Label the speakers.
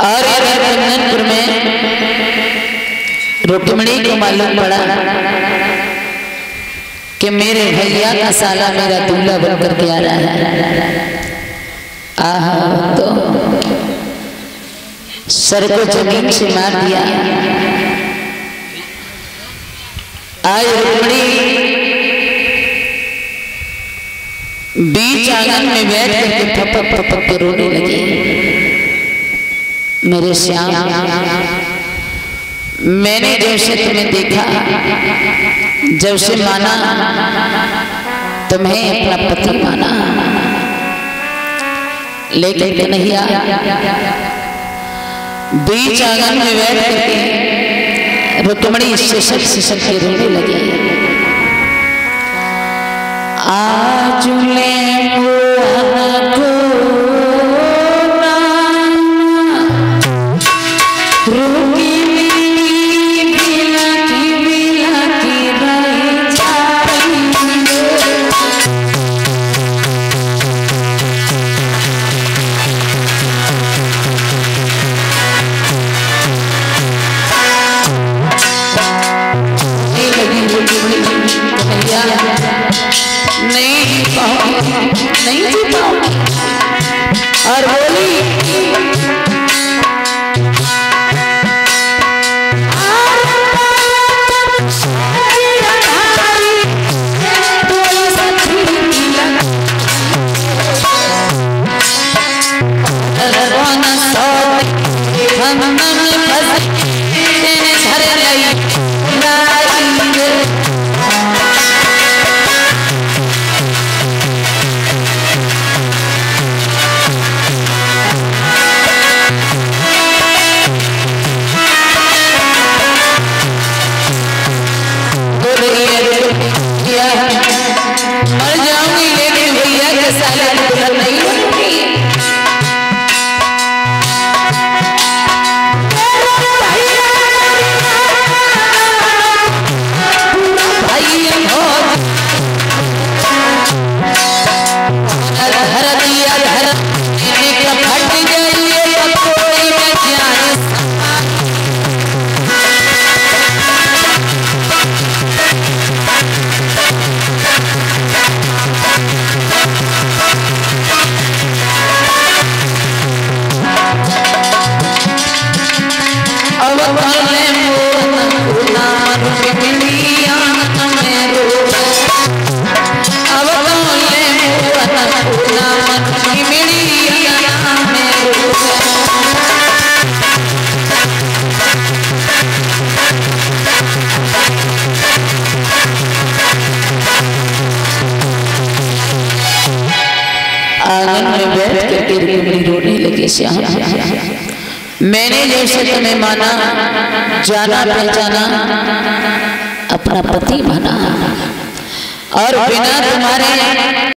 Speaker 1: और इधर में रुक्मणी को मालूम पड़ा कि मेरे भैया का साला मेरा दूल्हा बनकर के आ रहा है। आहा तो सर को ज़मीन से मार दिया। आज रुक्मणी बीच आँगन में बैठ करके ठपक ठपक के रोने लगी। मेरे श्याम, मैंने जब से तुम्हें देखा, जब से माना, तुम्हें अपना पति माना। लेकिन कन्हैया, बीच आँगन में बैठ करके रुक्मणी सिसक सिसक के रोने लगी। आज ले नहीं जी पाऊँगी और बोली मर आँगन में बैठ करके रोने लगी श्याम। मैंने जैसे तुम्हें माना जाना पहचाना अपना पति माना। और बिना तुम्हारे